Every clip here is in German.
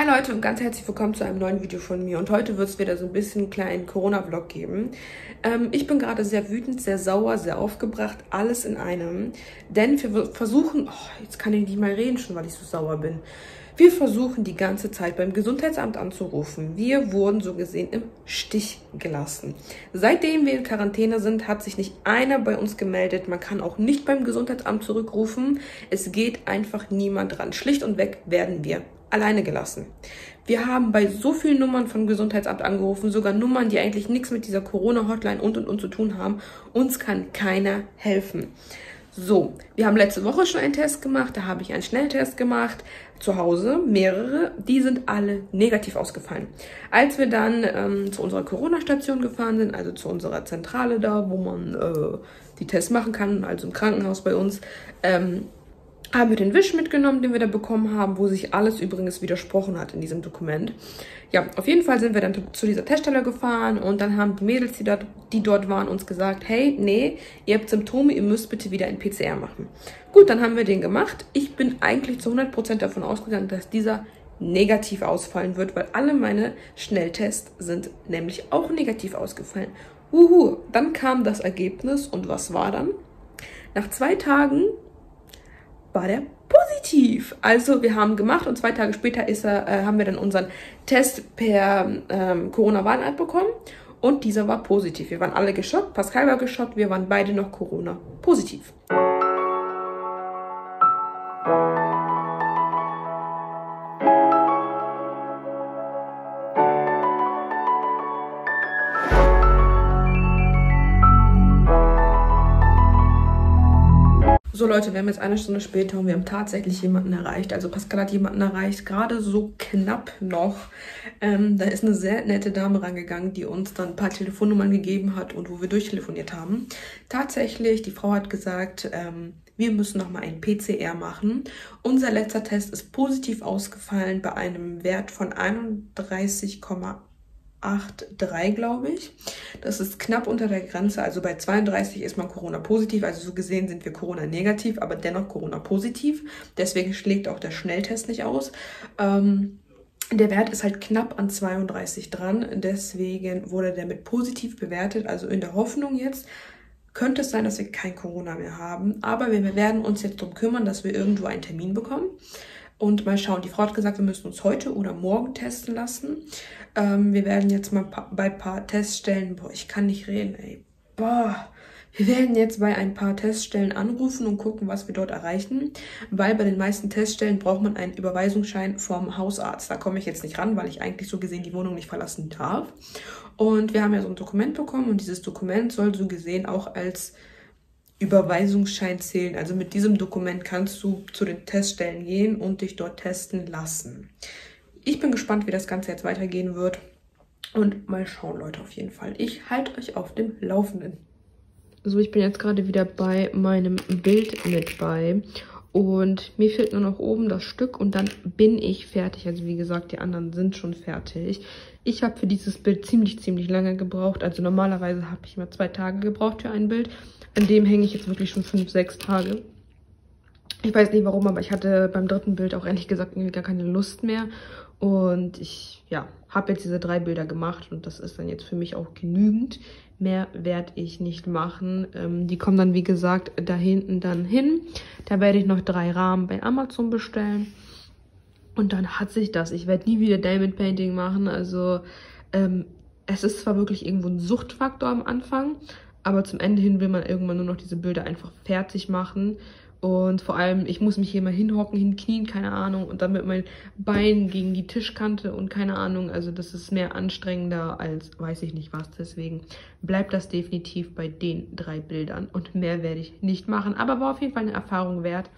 Hi Leute und ganz herzlich willkommen zu einem neuen Video von mir. Und heute wird es wieder so ein bisschen einen kleinen Corona-Vlog geben. Ähm, ich bin gerade sehr wütend, sehr sauer, sehr aufgebracht, alles in einem. Denn wir versuchen, oh, jetzt kann ich nicht mal reden schon, weil ich so sauer bin. Wir versuchen die ganze Zeit beim Gesundheitsamt anzurufen. Wir wurden so gesehen im Stich gelassen. Seitdem wir in Quarantäne sind, hat sich nicht einer bei uns gemeldet. Man kann auch nicht beim Gesundheitsamt zurückrufen. Es geht einfach niemand dran. Schlicht und weg werden wir alleine gelassen. Wir haben bei so vielen Nummern vom Gesundheitsamt angerufen, sogar Nummern, die eigentlich nichts mit dieser Corona-Hotline und und und zu tun haben. Uns kann keiner helfen. So, wir haben letzte Woche schon einen Test gemacht, da habe ich einen Schnelltest gemacht, zu Hause, mehrere, die sind alle negativ ausgefallen. Als wir dann ähm, zu unserer Corona-Station gefahren sind, also zu unserer Zentrale da, wo man äh, die Tests machen kann, also im Krankenhaus bei uns, ähm, haben wir den Wisch mitgenommen, den wir da bekommen haben, wo sich alles übrigens widersprochen hat in diesem Dokument. Ja, auf jeden Fall sind wir dann zu dieser Teststelle gefahren und dann haben die Mädels, die dort, die dort waren, uns gesagt, hey, nee, ihr habt Symptome, ihr müsst bitte wieder ein PCR machen. Gut, dann haben wir den gemacht. Ich bin eigentlich zu 100% davon ausgegangen, dass dieser negativ ausfallen wird, weil alle meine Schnelltests sind nämlich auch negativ ausgefallen. Uhu, dann kam das Ergebnis und was war dann? Nach zwei Tagen war der positiv. Also wir haben gemacht und zwei Tage später ist er, äh, haben wir dann unseren Test per ähm, Corona-Warn-App bekommen und dieser war positiv. Wir waren alle geschockt, Pascal war geschockt, wir waren beide noch Corona So Leute, wir haben jetzt eine Stunde später und wir haben tatsächlich jemanden erreicht. Also Pascal hat jemanden erreicht, gerade so knapp noch. Ähm, da ist eine sehr nette Dame rangegangen, die uns dann ein paar Telefonnummern gegeben hat und wo wir durchtelefoniert haben. Tatsächlich, die Frau hat gesagt, ähm, wir müssen nochmal ein PCR machen. Unser letzter Test ist positiv ausgefallen bei einem Wert von 31,8 8,3, glaube ich. Das ist knapp unter der Grenze. Also bei 32 ist man Corona-positiv. Also so gesehen sind wir Corona-negativ, aber dennoch Corona-positiv. Deswegen schlägt auch der Schnelltest nicht aus. Ähm, der Wert ist halt knapp an 32 dran. Deswegen wurde der mit positiv bewertet. Also in der Hoffnung jetzt, könnte es sein, dass wir kein Corona mehr haben. Aber wir werden uns jetzt darum kümmern, dass wir irgendwo einen Termin bekommen und mal schauen. Die Frau hat gesagt, wir müssen uns heute oder morgen testen lassen. Ähm, wir werden jetzt mal bei ein paar Teststellen, boah, ich kann nicht reden, ey. Boah. Wir werden jetzt bei ein paar Teststellen anrufen und gucken, was wir dort erreichen, weil bei den meisten Teststellen braucht man einen Überweisungsschein vom Hausarzt. Da komme ich jetzt nicht ran, weil ich eigentlich so gesehen die Wohnung nicht verlassen darf. Und wir haben ja so ein Dokument bekommen und dieses Dokument soll so gesehen auch als Überweisungsschein zählen. Also mit diesem Dokument kannst du zu den Teststellen gehen und dich dort testen lassen. Ich bin gespannt, wie das Ganze jetzt weitergehen wird. Und mal schauen, Leute, auf jeden Fall. Ich halte euch auf dem Laufenden. So, ich bin jetzt gerade wieder bei meinem Bild mit bei. Und mir fehlt nur noch oben das Stück und dann bin ich fertig. Also wie gesagt, die anderen sind schon fertig. Ich habe für dieses Bild ziemlich, ziemlich lange gebraucht. Also normalerweise habe ich immer zwei Tage gebraucht für ein Bild. An dem hänge ich jetzt wirklich schon fünf, sechs Tage. Ich weiß nicht warum, aber ich hatte beim dritten Bild auch ehrlich gesagt gar keine Lust mehr. Und ich, ja, habe jetzt diese drei Bilder gemacht und das ist dann jetzt für mich auch genügend. Mehr werde ich nicht machen. Ähm, die kommen dann, wie gesagt, da hinten dann hin. Da werde ich noch drei Rahmen bei Amazon bestellen. Und dann hat sich das. Ich werde nie wieder Diamond Painting machen. Also ähm, es ist zwar wirklich irgendwo ein Suchtfaktor am Anfang, aber zum Ende hin will man irgendwann nur noch diese Bilder einfach fertig machen. Und vor allem, ich muss mich hier mal hinhocken, hinknien, keine Ahnung. Und dann mit meinem Bein gegen die Tischkante und keine Ahnung. Also das ist mehr anstrengender als weiß ich nicht was. Deswegen bleibt das definitiv bei den drei Bildern. Und mehr werde ich nicht machen. Aber war auf jeden Fall eine Erfahrung wert.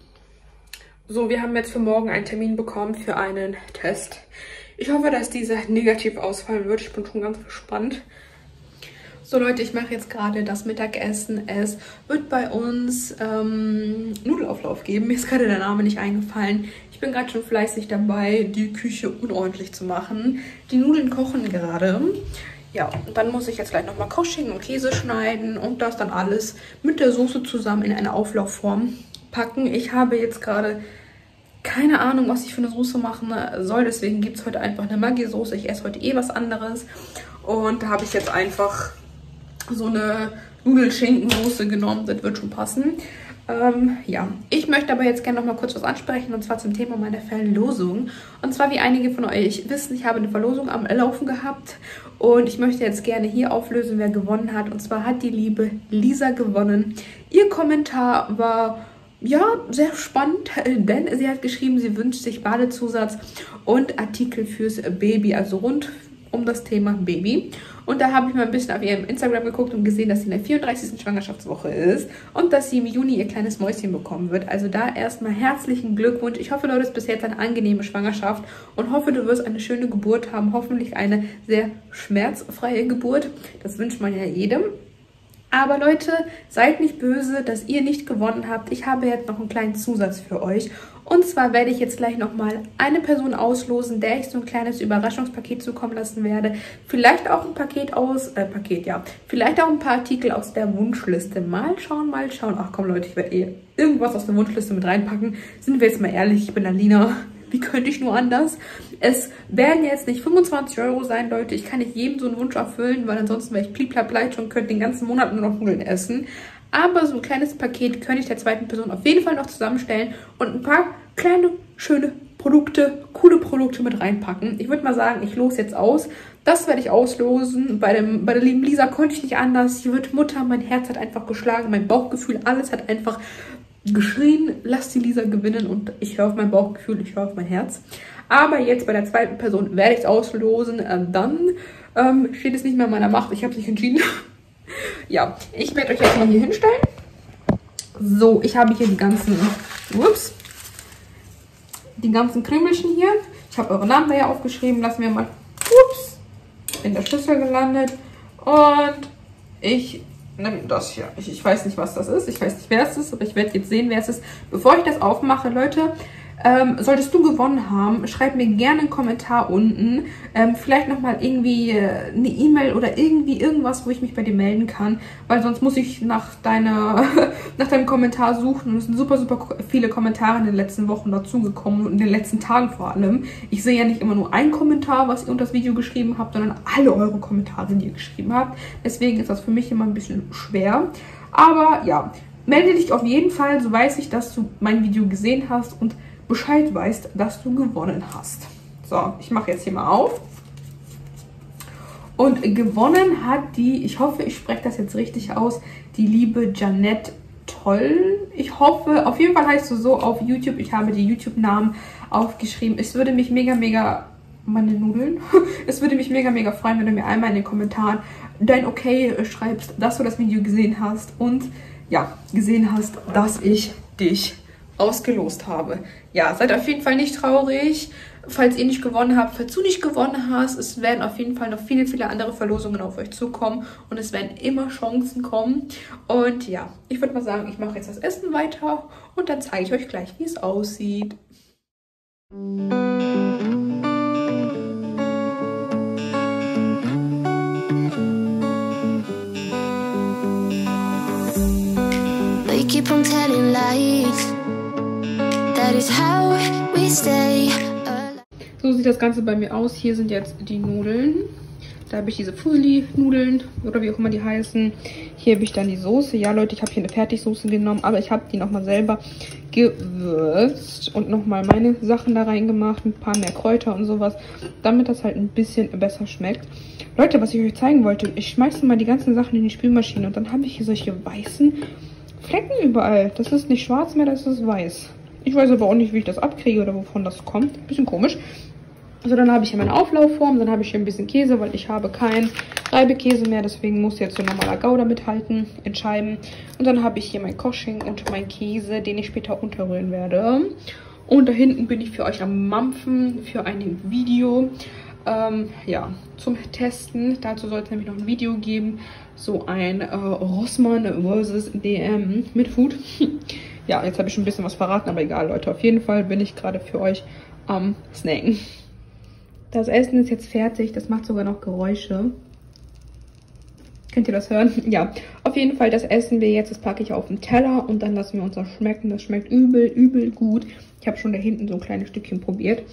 So, wir haben jetzt für morgen einen Termin bekommen für einen Test. Ich hoffe, dass dieser negativ ausfallen wird. Ich bin schon ganz gespannt. So Leute, ich mache jetzt gerade das Mittagessen. Es wird bei uns ähm, Nudelauflauf geben. Mir ist gerade der Name nicht eingefallen. Ich bin gerade schon fleißig dabei, die Küche unordentlich zu machen. Die Nudeln kochen gerade. Ja, und dann muss ich jetzt gleich nochmal Kochschinken und Käse schneiden und das dann alles mit der Soße zusammen in eine Auflaufform packen. Ich habe jetzt gerade keine Ahnung, was ich für eine Soße machen soll. Deswegen gibt es heute einfach eine Maggi-Soße. Ich esse heute eh was anderes. Und da habe ich jetzt einfach so eine Nudelschinkensoße genommen. Das wird schon passen. Ähm, ja, ich möchte aber jetzt gerne noch mal kurz was ansprechen und zwar zum Thema meiner Verlosung. Und zwar, wie einige von euch wissen, ich habe eine Verlosung am Laufen gehabt und ich möchte jetzt gerne hier auflösen, wer gewonnen hat. Und zwar hat die liebe Lisa gewonnen. Ihr Kommentar war ja, sehr spannend, denn sie hat geschrieben, sie wünscht sich Badezusatz und Artikel fürs Baby, also rund um das Thema Baby. Und da habe ich mal ein bisschen auf ihrem Instagram geguckt und gesehen, dass sie in der 34. Schwangerschaftswoche ist und dass sie im Juni ihr kleines Mäuschen bekommen wird. Also da erstmal herzlichen Glückwunsch. Ich hoffe, du hattest bis jetzt eine angenehme Schwangerschaft und hoffe, du wirst eine schöne Geburt haben. Hoffentlich eine sehr schmerzfreie Geburt. Das wünscht man ja jedem. Aber Leute, seid nicht böse, dass ihr nicht gewonnen habt. Ich habe jetzt noch einen kleinen Zusatz für euch. Und zwar werde ich jetzt gleich nochmal eine Person auslosen, der ich so ein kleines Überraschungspaket zukommen lassen werde. Vielleicht auch ein Paket aus, äh, Paket, ja. Vielleicht auch ein paar Artikel aus der Wunschliste. Mal schauen, mal schauen. Ach komm Leute, ich werde eh irgendwas aus der Wunschliste mit reinpacken. Sind wir jetzt mal ehrlich, ich bin Alina. Wie könnte ich nur anders? Es werden jetzt nicht 25 Euro sein, Leute. Ich kann nicht jedem so einen Wunsch erfüllen, weil ansonsten wäre ich plieplableit und könnte den ganzen Monat nur noch Nudeln essen. Aber so ein kleines Paket könnte ich der zweiten Person auf jeden Fall noch zusammenstellen und ein paar kleine, schöne Produkte, coole Produkte mit reinpacken. Ich würde mal sagen, ich los jetzt aus. Das werde ich auslosen. Bei, dem, bei der lieben Lisa konnte ich nicht anders. Sie wird Mutter, mein Herz hat einfach geschlagen, mein Bauchgefühl, alles hat einfach geschrien, lass die Lisa gewinnen und ich höre auf mein Bauchgefühl, ich höre auf mein Herz. Aber jetzt bei der zweiten Person werde ich es auslosen. Ähm, dann ähm, steht es nicht mehr in meiner Macht. Ich habe es nicht entschieden. ja, ich werde euch jetzt mal hier hinstellen. So, ich habe hier die ganzen, ups, die ganzen Krümelchen hier. Ich habe eure Namen da ja aufgeschrieben. Lassen wir mal, ups, in der Schüssel gelandet. Und ich nimm das hier. Ich, ich, weiß nicht, was das ist. Ich weiß nicht, wer es ist, aber ich werde jetzt sehen, wer es ist. Bevor ich das aufmache, Leute, ähm, solltest du gewonnen haben, schreib mir gerne einen Kommentar unten. Ähm, vielleicht nochmal irgendwie äh, eine E-Mail oder irgendwie irgendwas, wo ich mich bei dir melden kann. Weil sonst muss ich nach, deiner, nach deinem Kommentar suchen. Und es sind super, super viele Kommentare in den letzten Wochen dazugekommen und in den letzten Tagen vor allem. Ich sehe ja nicht immer nur einen Kommentar, was ihr unter das Video geschrieben habt, sondern alle eure Kommentare, die ihr geschrieben habt. Deswegen ist das für mich immer ein bisschen schwer. Aber ja, melde dich auf jeden Fall, so weiß ich, dass du mein Video gesehen hast und Bescheid weißt, dass du gewonnen hast. So, ich mache jetzt hier mal auf. Und gewonnen hat die, ich hoffe, ich spreche das jetzt richtig aus, die liebe Janette Toll. Ich hoffe, auf jeden Fall heißt du so auf YouTube. Ich habe die YouTube-Namen aufgeschrieben. Es würde mich mega, mega, meine Nudeln, es würde mich mega, mega freuen, wenn du mir einmal in den Kommentaren dein Okay schreibst, dass du das Video gesehen hast und ja, gesehen hast, dass ich dich ausgelost habe. Ja, seid auf jeden Fall nicht traurig, falls ihr nicht gewonnen habt. Falls du nicht gewonnen hast, es werden auf jeden Fall noch viele, viele andere Verlosungen auf euch zukommen und es werden immer Chancen kommen. Und ja, ich würde mal sagen, ich mache jetzt das Essen weiter und dann zeige ich euch gleich, wie es aussieht. They keep on telling lies so sieht das Ganze bei mir aus. Hier sind jetzt die Nudeln. Da habe ich diese Fuseli-Nudeln oder wie auch immer die heißen. Hier habe ich dann die Soße. Ja, Leute, ich habe hier eine Fertigsoße genommen, aber ich habe die nochmal selber gewürzt und nochmal meine Sachen da reingemacht. Ein paar mehr Kräuter und sowas, damit das halt ein bisschen besser schmeckt. Leute, was ich euch zeigen wollte, ich schmeiße mal die ganzen Sachen in die Spülmaschine und dann habe ich hier solche weißen Flecken überall. Das ist nicht schwarz mehr, das ist weiß. Ich weiß aber auch nicht, wie ich das abkriege oder wovon das kommt. Bisschen komisch. Also dann habe ich hier meine Auflaufform, dann habe ich hier ein bisschen Käse, weil ich habe keinen Reibekäse mehr, deswegen muss jetzt so normaler Gouda mithalten in Scheiben. Und dann habe ich hier mein Kosching und mein Käse, den ich später unterrühren werde. Und da hinten bin ich für euch am Mampfen für ein Video, ähm, ja, zum Testen. Dazu soll es nämlich noch ein Video geben, so ein äh, Rossmann vs. DM mit Food. ja, jetzt habe ich schon ein bisschen was verraten, aber egal, Leute. Auf jeden Fall bin ich gerade für euch am Snacken. Das Essen ist jetzt fertig. Das macht sogar noch Geräusche. Könnt ihr das hören? Ja, auf jeden Fall, das essen wir jetzt. Das packe ich auf den Teller und dann lassen wir uns das schmecken. Das schmeckt übel, übel gut. Ich habe schon da hinten so ein kleines Stückchen probiert.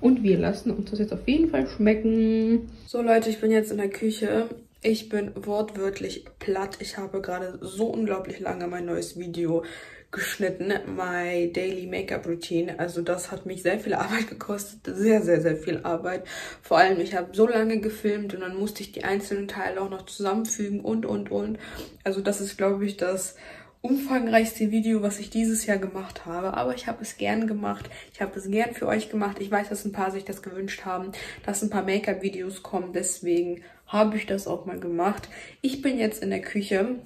Und wir lassen uns das jetzt auf jeden Fall schmecken. So Leute, ich bin jetzt in der Küche. Ich bin wortwörtlich platt. Ich habe gerade so unglaublich lange mein neues Video geschnitten, my Daily Make-up Routine. Also das hat mich sehr viel Arbeit gekostet, sehr, sehr, sehr viel Arbeit. Vor allem, ich habe so lange gefilmt und dann musste ich die einzelnen Teile auch noch zusammenfügen und, und, und. Also das ist, glaube ich, das umfangreichste Video, was ich dieses Jahr gemacht habe. Aber ich habe es gern gemacht. Ich habe es gern für euch gemacht. Ich weiß, dass ein paar sich das gewünscht haben, dass ein paar Make-up-Videos kommen. Deswegen habe ich das auch mal gemacht. Ich bin jetzt in der Küche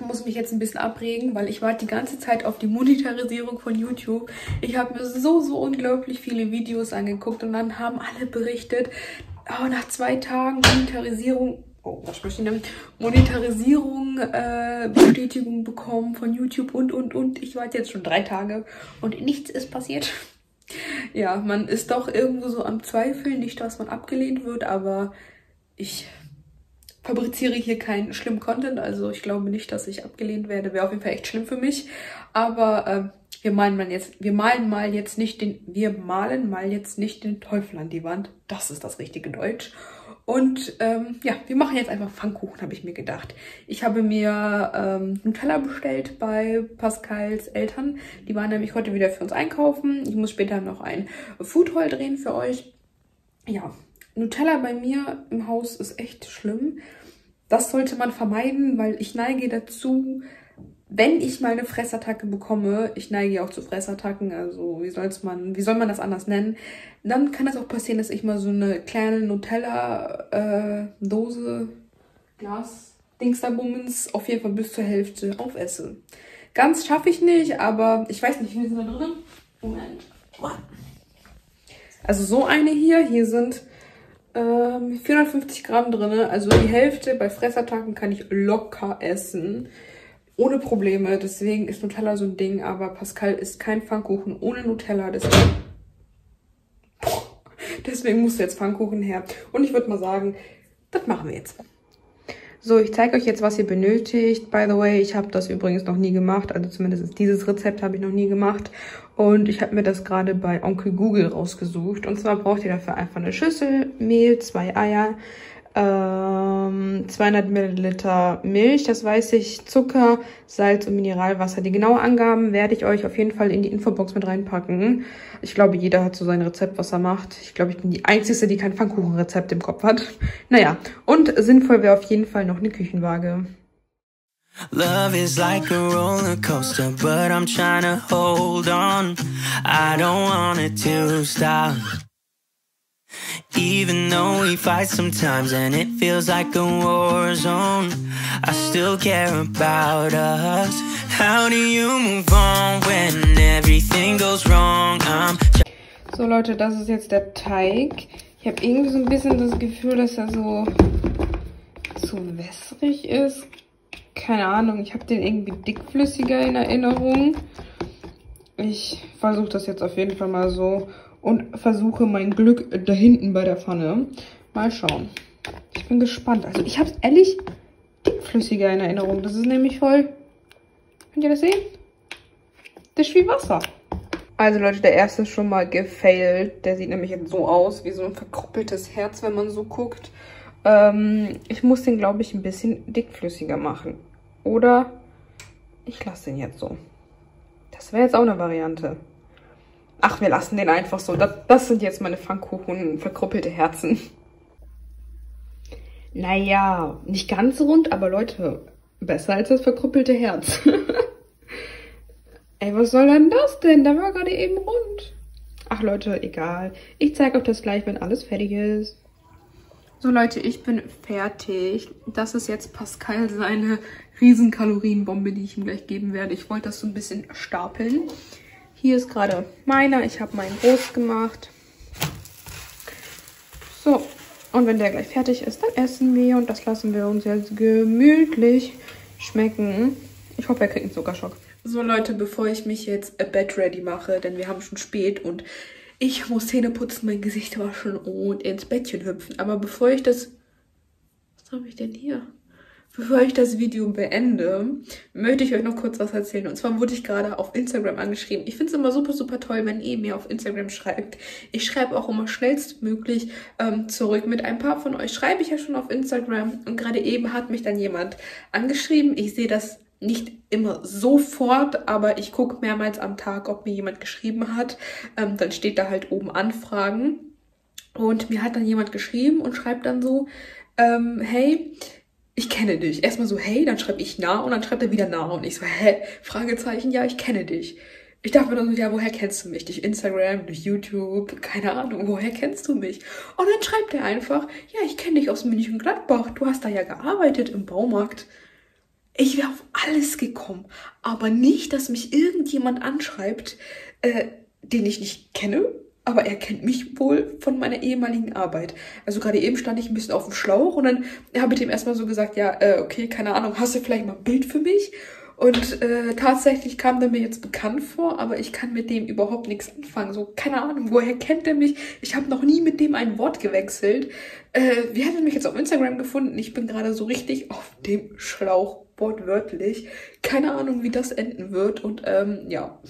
muss mich jetzt ein bisschen abregen, weil ich warte die ganze Zeit auf die Monetarisierung von YouTube. Ich habe mir so, so unglaublich viele Videos angeguckt und dann haben alle berichtet, oh, nach zwei Tagen Monetarisierung, oh, was spreche ich denn? Monetarisierung, äh, Bestätigung bekommen von YouTube und, und, und. Ich warte jetzt schon drei Tage und nichts ist passiert. Ja, man ist doch irgendwo so am Zweifeln, nicht, dass man abgelehnt wird, aber ich fabriziere hier keinen schlimmen Content, also ich glaube nicht, dass ich abgelehnt werde. Wäre auf jeden Fall echt schlimm für mich. Aber äh, wir malen mal jetzt, wir malen mal jetzt nicht den, wir malen mal jetzt nicht den Teufel an die Wand. Das ist das richtige Deutsch. Und ähm, ja, wir machen jetzt einfach Pfannkuchen, habe ich mir gedacht. Ich habe mir ähm, Nutella bestellt bei Pascals Eltern. Die waren nämlich heute wieder für uns einkaufen. Ich muss später noch ein Food Haul drehen für euch. Ja, Nutella bei mir im Haus ist echt schlimm. Das sollte man vermeiden, weil ich neige dazu, wenn ich mal eine Fressattacke bekomme, ich neige auch zu Fressattacken, also wie soll's man, wie soll man das anders nennen, dann kann es auch passieren, dass ich mal so eine kleine Nutella-Dose, äh, Glas, Dingsterbummens auf jeden Fall bis zur Hälfte aufesse. Ganz schaffe ich nicht, aber ich weiß nicht, wie viel sind da drin? Moment. Also so eine hier, hier sind ähm, 450 Gramm drin, also die Hälfte bei Fressattacken kann ich locker essen. Ohne Probleme, deswegen ist Nutella so ein Ding, aber Pascal isst kein Pfannkuchen ohne Nutella, deswegen, deswegen muss jetzt Pfannkuchen her. Und ich würde mal sagen, das machen wir jetzt. So, ich zeige euch jetzt, was ihr benötigt. By the way, ich habe das übrigens noch nie gemacht. Also zumindest dieses Rezept habe ich noch nie gemacht. Und ich habe mir das gerade bei Onkel Google rausgesucht. Und zwar braucht ihr dafür einfach eine Schüssel, Mehl, zwei Eier, ähm, 200 Milliliter Milch, das weiß ich, Zucker, Salz und Mineralwasser. Die genauen Angaben werde ich euch auf jeden Fall in die Infobox mit reinpacken. Ich glaube, jeder hat so sein Rezept, was er macht. Ich glaube, ich bin die Einzige, die kein Pfannkuchenrezept im Kopf hat. Naja, und sinnvoll wäre auf jeden Fall noch eine Küchenwaage. Love is like a roller coaster, but I'm trying to hold on. I don't want it to stop. Even though we fight sometimes and it feels like a war zone, I still care about us. How do you move on when everything goes wrong? I'm so Leute, das ist jetzt der Teig. Ich habe irgendwie so ein bisschen das Gefühl, dass er so zu wässrig ist. Keine Ahnung, ich habe den irgendwie dickflüssiger in Erinnerung. Ich versuche das jetzt auf jeden Fall mal so und versuche mein Glück da hinten bei der Pfanne. Mal schauen. Ich bin gespannt. Also ich habe es ehrlich dickflüssiger in Erinnerung. Das ist nämlich voll... Könnt ihr das sehen? Das ist wie Wasser. Also Leute, der erste ist schon mal gefailt. Der sieht nämlich jetzt so aus, wie so ein verkruppeltes Herz, wenn man so guckt. Ähm, ich muss den, glaube ich, ein bisschen dickflüssiger machen. Oder ich lasse den jetzt so. Das wäre jetzt auch eine Variante. Ach, wir lassen den einfach so. Das, das sind jetzt meine Pfannkuchen, verkruppelte Herzen. Naja, nicht ganz rund, aber Leute, besser als das verkruppelte Herz. Ey, was soll denn das denn? Da war gerade eben rund. Ach Leute, egal. Ich zeige euch das gleich, wenn alles fertig ist. So Leute, ich bin fertig. Das ist jetzt Pascal seine Riesenkalorienbombe, die ich ihm gleich geben werde. Ich wollte das so ein bisschen stapeln. Hier ist gerade meiner. Ich habe meinen Brot gemacht. So, und wenn der gleich fertig ist, dann essen wir. Und das lassen wir uns jetzt gemütlich schmecken. Ich hoffe, er kriegt einen Zuckerschock. So Leute, bevor ich mich jetzt bed ready mache, denn wir haben schon spät und ich muss Zähne putzen, mein Gesicht waschen und ins Bettchen hüpfen. Aber bevor ich das... Was habe ich denn hier? Bevor ich das Video beende, möchte ich euch noch kurz was erzählen. Und zwar wurde ich gerade auf Instagram angeschrieben. Ich finde es immer super, super toll, wenn ihr mir auf Instagram schreibt. Ich schreibe auch immer schnellstmöglich ähm, zurück. Mit ein paar von euch schreibe ich ja schon auf Instagram. Und gerade eben hat mich dann jemand angeschrieben. Ich sehe das nicht immer sofort, aber ich gucke mehrmals am Tag, ob mir jemand geschrieben hat. Ähm, dann steht da halt oben Anfragen. Und mir hat dann jemand geschrieben und schreibt dann so, ähm, hey, ich kenne dich. Erstmal so, hey, dann schreibe ich nah und dann schreibt er wieder nah und ich so, hä? Fragezeichen, ja, ich kenne dich. Ich dachte mir dann so, ja, woher kennst du mich? Durch Instagram, durch YouTube, keine Ahnung, woher kennst du mich? Und dann schreibt er einfach, ja, ich kenne dich aus München Gladbach, du hast da ja gearbeitet im Baumarkt. Ich wäre auf alles gekommen, aber nicht, dass mich irgendjemand anschreibt, äh, den ich nicht kenne aber er kennt mich wohl von meiner ehemaligen Arbeit. Also gerade eben stand ich ein bisschen auf dem Schlauch und dann habe ich dem erstmal so gesagt, ja, äh, okay, keine Ahnung, hast du vielleicht mal ein Bild für mich? Und äh, tatsächlich kam der mir jetzt bekannt vor, aber ich kann mit dem überhaupt nichts anfangen. So, keine Ahnung, woher kennt er mich? Ich habe noch nie mit dem ein Wort gewechselt. Äh, wie hat er mich jetzt auf Instagram gefunden? Ich bin gerade so richtig auf dem Schlauch, wortwörtlich. Keine Ahnung, wie das enden wird. Und ähm, ja,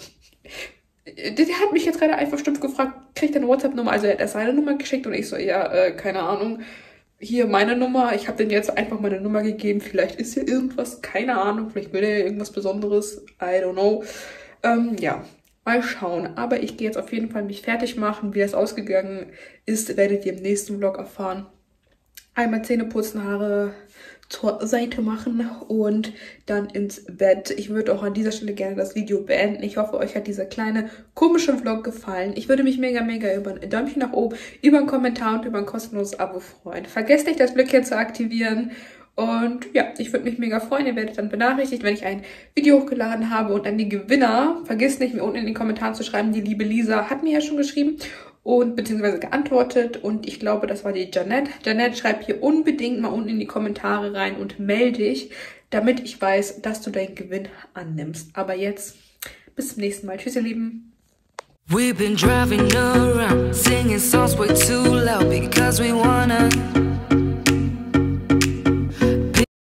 der, hat mich jetzt gerade einfach stumpf gefragt, kriegt er eine WhatsApp-Nummer? Also er hat seine Nummer geschickt und ich so, ja, äh, keine Ahnung. Hier meine Nummer. Ich habe den jetzt einfach meine Nummer gegeben. Vielleicht ist hier irgendwas, keine Ahnung. Vielleicht will er irgendwas Besonderes. I don't know. Ähm, ja, mal schauen. Aber ich gehe jetzt auf jeden Fall mich fertig machen. Wie das ausgegangen ist, werdet ihr im nächsten Vlog erfahren. Einmal Zähne putzen, Haare zur Seite machen und dann ins Bett. Ich würde auch an dieser Stelle gerne das Video beenden. Ich hoffe, euch hat dieser kleine komische Vlog gefallen. Ich würde mich mega, mega über ein Däumchen nach oben, über einen Kommentar und über ein kostenloses Abo freuen. Vergesst nicht, das Glöckchen zu aktivieren. Und ja, ich würde mich mega freuen. Ihr werdet dann benachrichtigt, wenn ich ein Video hochgeladen habe. Und an die Gewinner, vergesst nicht, mir unten in den Kommentaren zu schreiben. Die liebe Lisa hat mir ja schon geschrieben und beziehungsweise geantwortet und ich glaube, das war die Janette. Janette, schreib hier unbedingt mal unten in die Kommentare rein und melde dich, damit ich weiß, dass du deinen Gewinn annimmst. Aber jetzt, bis zum nächsten Mal. Tschüss, ihr Lieben. We've been driving around, singing songs way too loud because we wanna